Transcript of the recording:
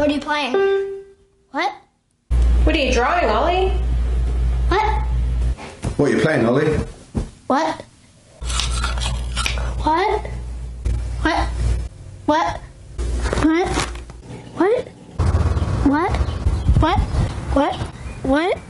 what are you playing? What? What are you drawing, Ollie? What? What are you playing, Ollie? What? What? What? What? What? What? What? What? What? What?